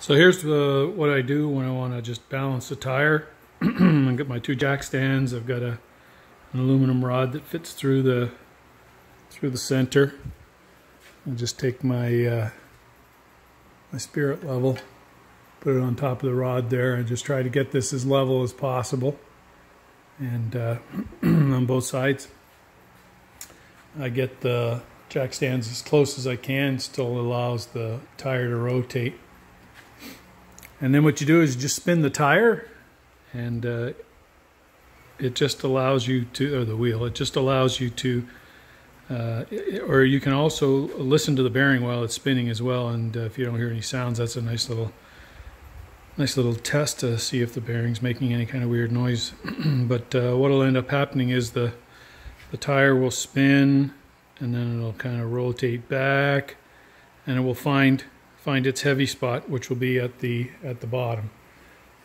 So here's the, what I do when I want to just balance the tire. I've got my two jack stands. I've got a, an aluminum rod that fits through the through the center. I just take my uh, my spirit level, put it on top of the rod there, and just try to get this as level as possible. And uh, on both sides, I get the jack stands as close as I can. Still allows the tire to rotate. And then what you do is just spin the tire and uh, it just allows you to, or the wheel, it just allows you to, uh, or you can also listen to the bearing while it's spinning as well. And uh, if you don't hear any sounds, that's a nice little, nice little test to see if the bearing's making any kind of weird noise. but uh, what'll end up happening is the, the tire will spin and then it'll kind of rotate back and it will find find its heavy spot, which will be at the at the bottom.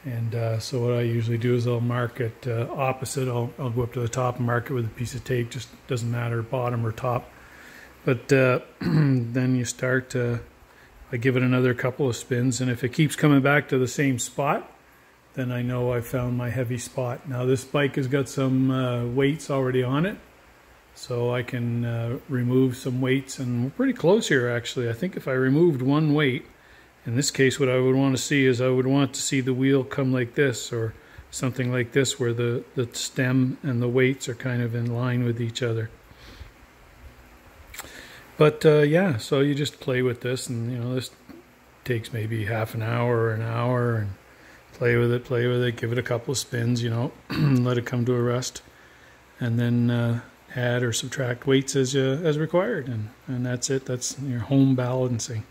And uh, so what I usually do is I'll mark it uh, opposite. I'll, I'll go up to the top and mark it with a piece of tape. Just doesn't matter bottom or top. But uh, then you start. Uh, I give it another couple of spins, and if it keeps coming back to the same spot, then I know I found my heavy spot. Now this bike has got some uh, weights already on it. So I can uh, remove some weights and we're pretty close here actually. I think if I removed one weight, in this case what I would want to see is I would want to see the wheel come like this or something like this where the, the stem and the weights are kind of in line with each other. But uh, yeah, so you just play with this and you know this takes maybe half an hour or an hour and play with it, play with it, give it a couple of spins, you know, let it come to a rest. And then uh, add or subtract weights as, uh, as required. And, and that's it. That's your home balancing.